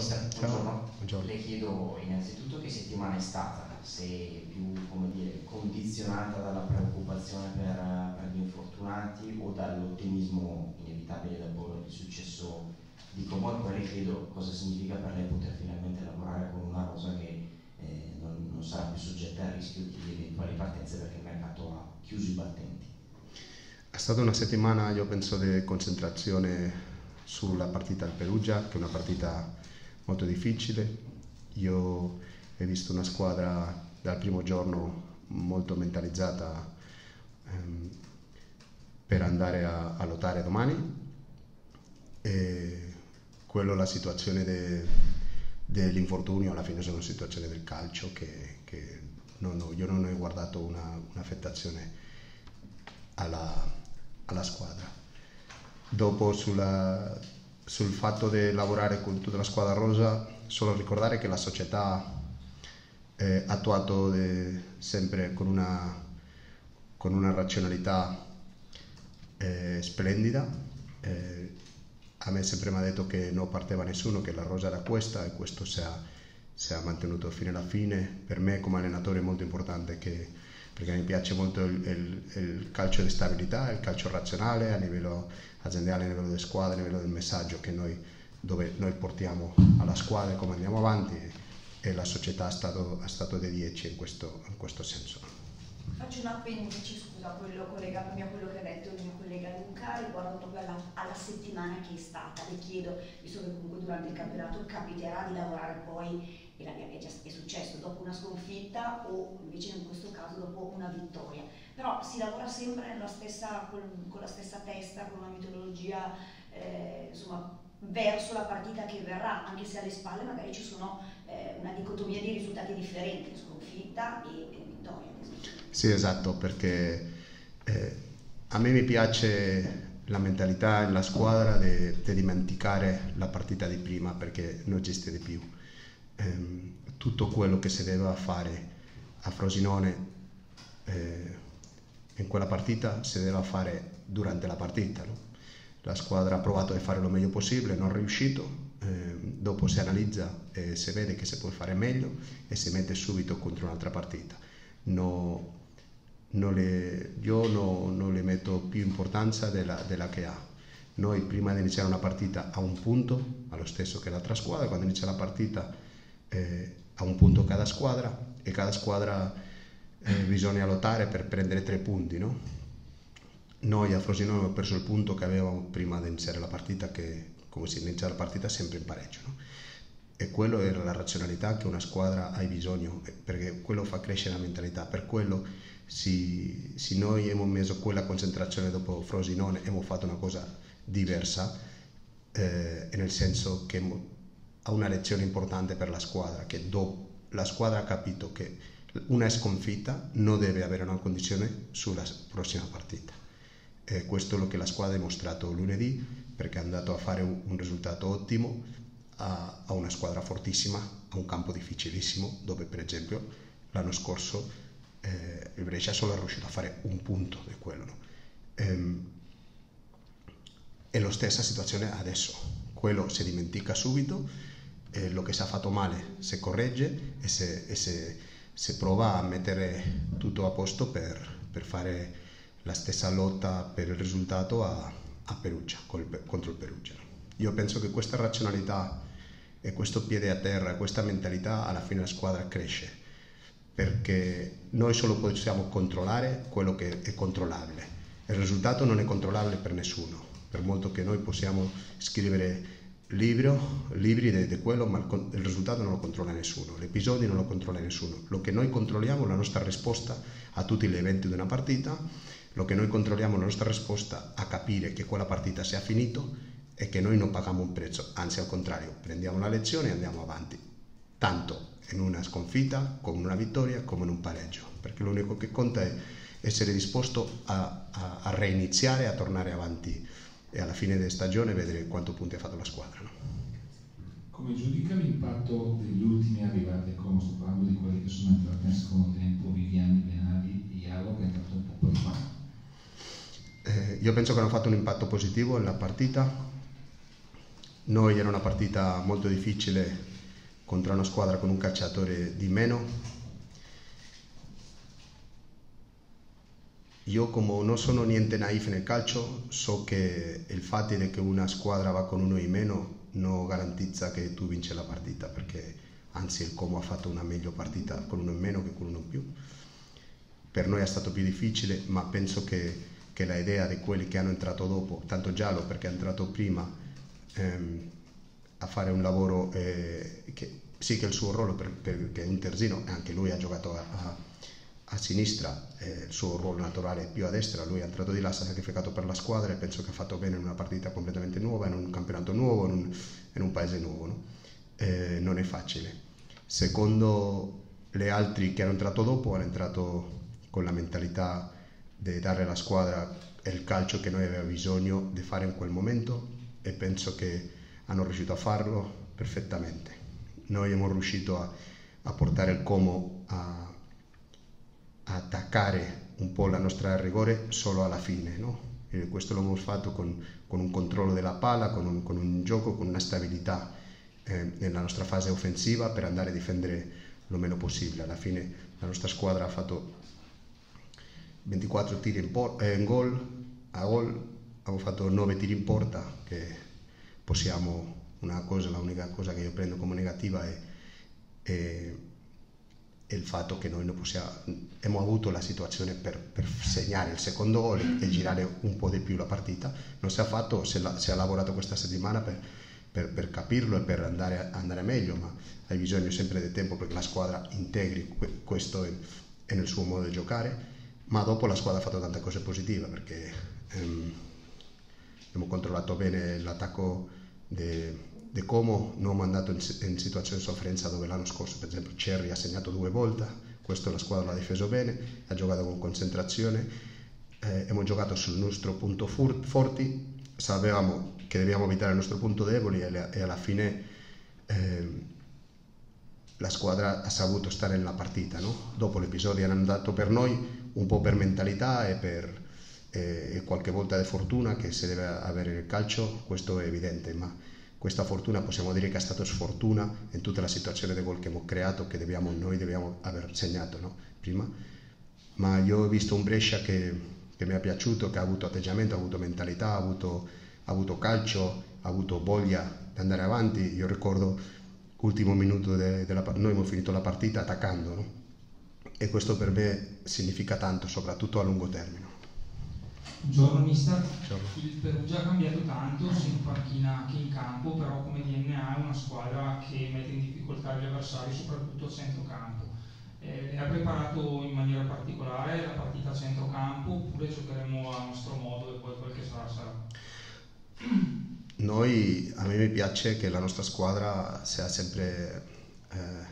mister, buongiorno. buongiorno. Le chiedo innanzitutto che settimana è stata, se più dire, condizionata dalla preoccupazione per, per, gli infortunati o dall'ottimismo inevitabile dopo il successo di Como e poi le chiedo cosa significa per lei poter finalmente lavorare con una rosa che eh, non, non, sarà più soggetta al rischio di eventuali partenze perché il mercato ha chiuso i battenti. È stata una settimana, io penso, di concentrazione sulla partita al Perugia, che è una partita molto difficile. Io ho visto una squadra dal primo giorno molto mentalizzata ehm, per andare a, a, lottare domani. E quello la situazione de, dell'infortunio alla fine sono situazioni del calcio che, che non ho, io non ho guardato una, un'affettazione alla, alla squadra dopo sulla, sul fatto di lavorare con tutta la squadra rosa, solo ricordare che la società ha eh, attuato de, sempre con una, con una razionalità eh, splendida. Eh, a me sempre mi ha detto che non partiva nessuno, che la rosa era questa e questo si è, si è mantenuto fino alla fine. Per me come allenatore è molto importante che, perché mi piace molto il, il, il calcio di stabilità, il calcio razionale a livello aziendale, a livello delle squadre, a livello del messaggio che noi, dove noi portiamo alla squadra e come andiamo avanti e la società ha stato, stato dei 10 in in questo senso. Faccio un appendice, scusa, quello collegato a quello che ha detto il mio collega Luca riguardo proprio alla, alla, settimana che è stata. Le chiedo, visto che comunque durante il campionato capiterà di lavorare poi, e è già è successo, dopo una sconfitta o invece in questo caso dopo una vittoria però si lavora sempre stessa, con, con, la stessa testa, con una metodologia, eh, insomma, verso la partita che verrà, anche se alle spalle magari ci sono eh, una dicotomia di risultati differenti, sconfitta e, e vittoria. Sì, esatto, perché eh, a me mi piace la mentalità nella squadra di dimenticare la partita di prima perché non esiste di più. Eh, tutto quello che si doveva fare a Frosinone eh, in quella partita si doveva fare durante la partita. No? La squadra ha provato a fare lo meglio possibile, non è riuscito, eh, dopo si analizza e si vede che si può fare meglio e si mette subito contro un'altra partita. No, non le, io no, non le metto più importanza della, della che ha. Noi prima di iniziare una partita a un punto, allo stesso che l'altra squadra, quando inizia la partita eh, a un punto cada squadra e cada squadra eh, bisogna lottare per prendere tre punti, no? Noi a Frosinone abbiamo perso il punto che avevamo prima di iniziare la partita, che come si inizia la partita sempre in pareggio, no? E quello era la razionalità che una squadra ha bisogno, eh, perché quello fa crescere la mentalità, per quello se, se noi abbiamo messo quella concentrazione dopo Frosinone, abbiamo fatto una cosa diversa, eh, nel senso che ha una lezione importante per la squadra, che dopo la squadra ha capito che una sconfitta non deve avere una condizione sulla prossima partita. E questo è quello che la squadra ha dimostrato lunedì perché è andato a fare un risultato ottimo a, a una squadra fortissima, a un campo difficilissimo dove per esempio l'anno scorso eh, il Brescia solo è riuscito a fare un punto di quello. No? Ehm, è la stessa situazione adesso, quello si dimentica subito, eh, lo che si è fatto male si corregge e si prova a mettere tutto a posto per, per fare la stessa lotta per il risultato a, a Perugia, col, contro il Perugia. Io penso che questa razionalità e questo piede a terra, questa mentalità alla fine la squadra cresce perché noi solo possiamo controllare quello che è controllabile. Il risultato non è controllabile per nessuno, per molto che noi possiamo scrivere libro, libri di quello, ma il, il, risultato non lo controlla nessuno, l'episodio non lo controlla nessuno. Lo che noi controlliamo è la nostra risposta a tutti gli eventi di una partita, lo che noi controlliamo è la nostra risposta a capire che quella partita sia finita e che noi non paghiamo un prezzo, anzi al contrario, prendiamo la lezione e andiamo avanti, tanto in una sconfitta come in una vittoria come in un pareggio, perché l'unico che conta è essere disposto a, a, a reiniziare, a tornare avanti e alla fine della stagione vedere quanto punti ha fatto la squadra. No? Come giudica l'impatto degli ultimi arrivati come sto parlando di quelli che sono entrati nel secondo tempo, Viviani, Benali, Iago che è entrato un po' prima? Eh, io penso che hanno fatto un impatto positivo nella partita. noi era una partita molto difficile contro una squadra con un calciatore di meno. Io come non sono niente naif nel calcio, so che il fatto che una squadra va con uno in meno non garantizza che tu vinci la partita, perché anzi il Como ha fatto una meglio partita con uno in meno che con uno in più. Per noi è stato più difficile, ma penso che, che la idea di quelli che hanno entrato dopo, tanto Giallo perché è entrato prima, ehm, a fare un lavoro eh, che sì che il suo ruolo per, perché è un terzino anche lui ha giocato a, a, a sinistra, eh, il suo ruolo naturale è più a destra, lui è entrato di là, si è sacrificato per la squadra e penso che ha fatto bene in una partita completamente nuova, in un campionato nuovo, in un, in un paese nuovo. No? Eh, non è facile. Secondo le altri che hanno entrato dopo, hanno entrato con la mentalità di dare alla squadra il calcio che noi aveva bisogno di fare in quel momento e penso che hanno riuscito a farlo perfettamente. Noi abbiamo riuscito a, a portare il Como a, attaccare un po' la nostra rigore solo alla fine. No? questo l'abbiamo fatto con, con, un controllo della palla, con un, con un gioco, con una stabilità eh, nella nostra fase offensiva per andare a difendere lo meno possibile. Alla fine la nostra squadra ha fatto 24 tiri in, por- eh, in gol, a gol abbiamo fatto 9 tiri in porta che possiamo, una cosa, l'unica cosa che io prendo come negativa è, è, il fatto che noi possiamo, abbiamo avuto la situazione per, per, segnare il secondo gol e girare un po' di più la partita, non si è fatto, si, è, lavorato questa settimana per, per, per, capirlo e per andare, andare, meglio, ma hai bisogno sempre di tempo perché la squadra integri questo nel suo modo di giocare, ma dopo la squadra ha fatto tante cose positive perché ehm, abbiamo controllato bene l'attacco di come non mandato in, in, situazione di sofferenza dove l'anno scorso per esempio Cerri ha segnato due volte, questo la squadra l'ha difeso bene, ha giocato con concentrazione, eh, abbiamo giocato sul nostro punto forti, sapevamo che dobbiamo evitare il nostro punto debole e, e alla fine eh, la squadra ha saputo stare nella partita. No? Dopo l'episodio è andato per noi un po' per mentalità e per e qualche volta di fortuna che si deve avere nel calcio, questo è evidente, ma questa fortuna possiamo dire che è stata sfortuna in tutta la situazione di gol che abbiamo creato, che dobbiamo, noi dobbiamo aver segnato no? prima. Ma io ho visto un Brescia che, che, mi è piaciuto, che ha avuto atteggiamento, ha avuto mentalità, ha avuto, ha avuto calcio, ha avuto voglia di andare avanti. Io ricordo l'ultimo minuto della partita, noi abbiamo finito la partita attaccando, no? e questo per me significa tanto, soprattutto a lungo termine. Buongiorno mister, il Perugia ha cambiato tanto sia in panchina che in campo, però come DNA è una squadra che mette in difficoltà gli avversari, soprattutto a centrocampo. Eh, ha preparato in maniera particolare la partita a centrocampo oppure giocheremo a nostro modo e poi quel che sarà sarà? Noi, a me mi piace che la nostra squadra sia sempre, eh,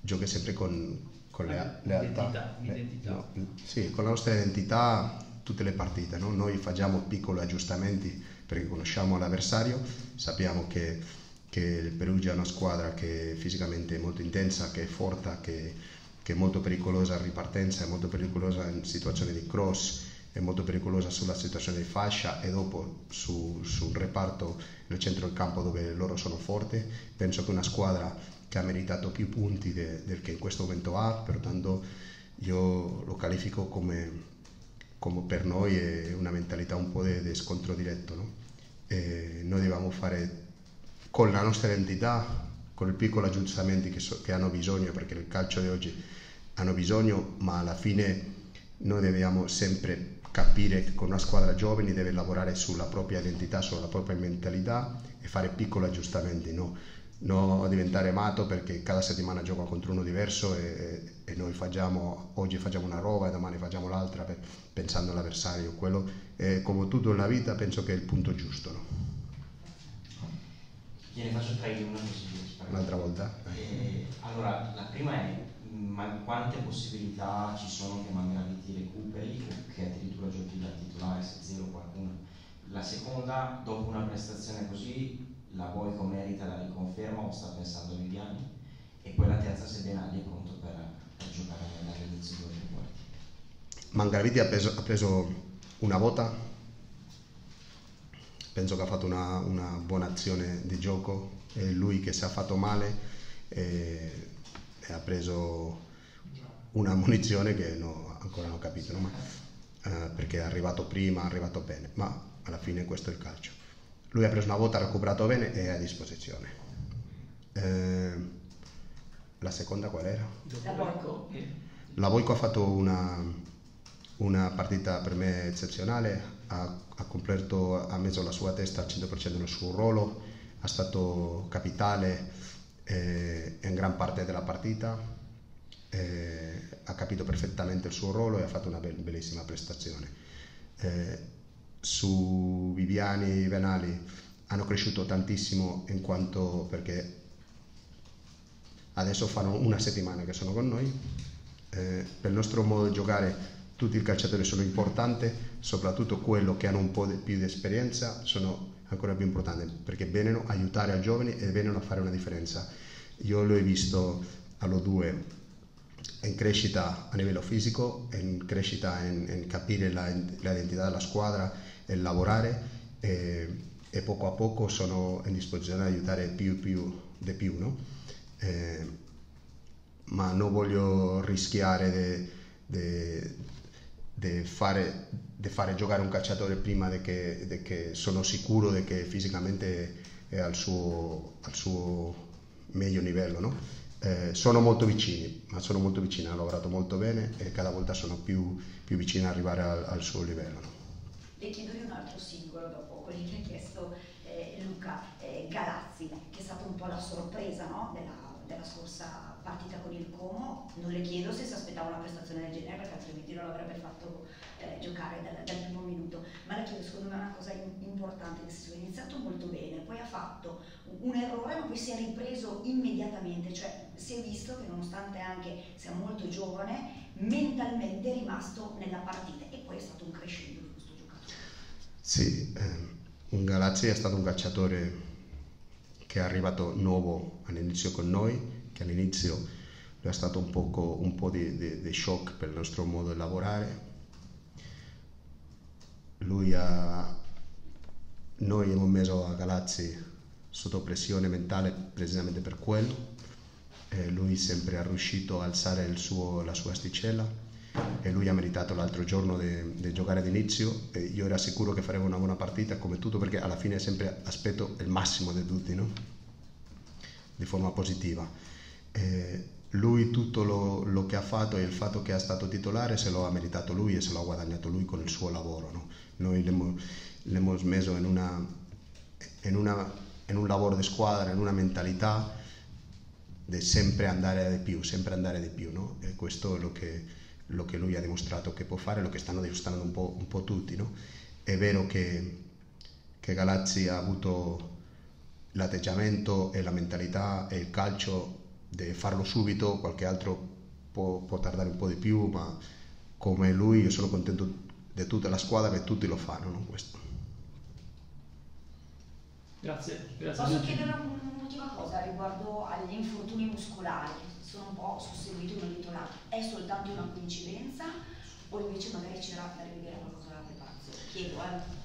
giochi sempre con, con le, lealtà. Identità, no, sì, con la nostra identità tutte le partite. No? Noi facciamo piccoli aggiustamenti perché conosciamo l'avversario, sappiamo che, che il Perugia è una squadra che fisicamente è molto intensa, che è forte, che, che è molto pericolosa in ripartenza, è molto pericolosa in situazioni di cross, è molto pericolosa sulla situazione di fascia e dopo su, sul reparto nel centro del campo dove loro sono forti. Penso che una squadra che ha meritato più punti de, del che in questo momento ha, pertanto io lo qualifico come come per noi è una mentalità un po' di scontro diretto. No? noi dobbiamo fare con la nostra identità, con i piccoli aggiustamenti che, so, che hanno bisogno, perché il calcio di oggi hanno bisogno, ma alla fine noi dobbiamo sempre capire che con una squadra giovane deve lavorare sulla propria identità, sulla propria mentalità e fare piccoli aggiustamenti. No? Non diventare matto perché cada settimana gioca contro uno diverso e, e noi facciamo, oggi facciamo una roba e domani facciamo l'altra per, pensando all'avversario. Quello, è, come tutto nella vita, penso che è il punto giusto. No? Gliene faccio tre in una così. Un'altra volta? Eh, allora, la prima è ma quante possibilità ci sono che Mangraviti recuperi o che addirittura giochi da titolare se zero qualcuno? La seconda, dopo una prestazione così, la vuoi con merita la riconferma o sta pensando Viviani? E poi la terza se Benali è pronto per, per giocare dall'inizio due quarti. Mangraviti ha preso, ha preso una vota penso che ha fatto una, una buona azione di gioco, è lui che si è fatto male e, e ha preso una munizione che no, ancora non ho capito, no? ma, eh, perché è arrivato prima, è arrivato bene, ma alla fine questo è il calcio. Lui ha preso una volta, ha recuperato bene e è a disposizione. Eh, la seconda qual era? La Boico. La Boico ha fatto una, una partita per me eccezionale, ha, ha, completo, ha messo la sua testa al 100% nel suo ruolo, è stato capitale eh, in gran parte della partita, eh, ha capito perfettamente il suo ruolo e ha fatto una be- bellissima prestazione. Eh, su Viviani e Venali hanno cresciuto tantissimo in quanto perché adesso fanno una settimana che sono con noi. Eh, per il nostro modo di giocare tutti i calciatori sono importanti, soprattutto quelli che hanno un po' più di esperienza sono ancora più importanti perché vengono a aiutare i giovani e vengono a fare una differenza. Io l'ho visto allo due in crescita a livello fisico, in crescita in, in capire l'identità della squadra lavorare e, e, poco a poco sono in disposizione di aiutare più, più di più. No? Eh, ma non voglio rischiare di fare, fare, giocare un calciatore prima di che, che, sono sicuro che fisicamente è al suo, al suo meglio livello. No? Eh, sono molto vicini, ma sono molto vicini, hanno lavorato molto bene e cada volta sono più, più vicini ad arrivare al, al suo livello. No? Le chiedo di un altro singolo dopo, quelli che ha chiesto eh, Luca eh, Galazzi, che è stata un po' la sorpresa no? della, della, scorsa partita con il Como. Non le chiedo se si aspettava una prestazione del genere, perché altrimenti non l'avrebbe fatto eh, giocare dal, dal, primo minuto, ma le chiedo secondo me una cosa importante, nel senso ha iniziato molto bene, poi ha fatto un errore ma poi si è ripreso immediatamente, cioè si è visto che nonostante anche sia molto giovane, mentalmente è rimasto nella partita e poi è stato un crescendo. Sì, eh, Galazzi è stato un calciatore che è arrivato nuovo all'inizio con noi, che all'inizio è stato un, poco, un po' di, di, di shock per il nostro modo di lavorare. Lui ha, noi abbiamo messo a Galazzi sotto pressione mentale precisamente per quello. Eh, lui sempre è riuscito a alzare suo, la sua asticella e lui ha meritato l'altro giorno di giocare d'inizio e io ero sicuro che farebbe una buona partita come tutto perché alla fine sempre aspetto il massimo di tutti, no? di forma positiva. Eh, lui tutto lo, lo, che ha fatto e il fatto che è stato titolare se lo ha meritato lui e se lo ha guadagnato lui con il suo lavoro. No? Noi l'abbiamo messo in una, in una in un lavoro di squadra, in una mentalità di sempre andare di più, sempre andare di più, no? E questo è lo che, lo che, lui ha dimostrato che può fare, lo che stanno dimostrando un po', un po tutti, no? È vero che, che Galazzi ha avuto l'atteggiamento e la mentalità e il calcio di farlo subito, qualche altro può, può, tardare un po' di più, ma come lui io sono contento di tutta la squadra che tutti lo fanno. No? Grazie. Grazie Posso chiedere un'ultima cosa riguardo agli infortuni muscolari? Sono un po' susseguiti uno dietro l'altro. È soltanto una coincidenza o invece magari c'era da rivedere qualcosa della preparazione? Chiedo, eh.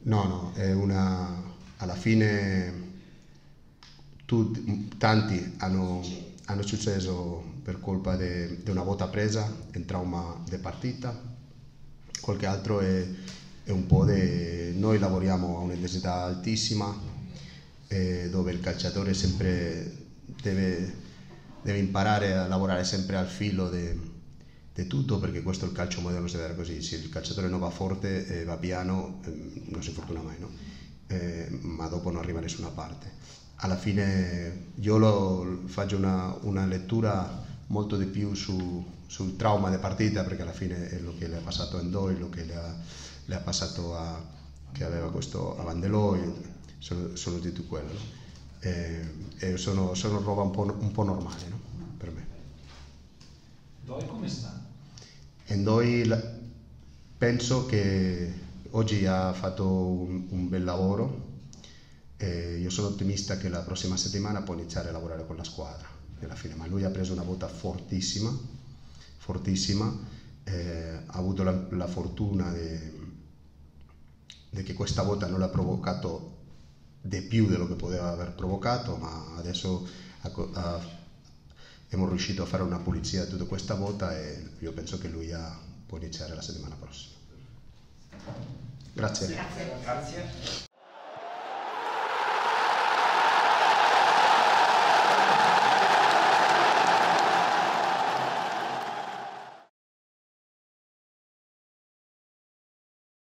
No, no, è una... alla fine tutti, tanti hanno, hanno successo per colpa di una volta presa, un trauma di partita, qualche altro è, è un po' di... noi lavoriamo a un'intensità altissima, eh, dove il calciatore sempre deve, deve, imparare a lavorare sempre al filo di tutto perché questo è il calcio moderno si deve così se il calciatore non va forte e va piano eh, non si fortuna mai no? eh, ma dopo non arriva da nessuna parte alla fine io lo, faccio una, una lettura molto di più su, sul trauma di partita perché alla fine è lo che le è passato a Endoi, lo che le ha, le ha passato a che aveva questo a Vandeloi sono, sono di tutto quello. E, e sono, sono, roba un po', un po normale no? per me. Doi come sta? Endoi penso che oggi ha fatto un, un bel lavoro e io sono ottimista che la prossima settimana può iniziare a lavorare con la squadra alla fine, ma lui ha preso una botta fortissima, fortissima, eh, ha avuto la, la fortuna di che questa volta non l'ha provocato di più di quello che poteva aver provocato, ma adesso abbiamo riuscito a fare una pulizia tutta questa volta e io penso che lui può iniziare la settimana prossima. Grazie. Grazie. Grazie.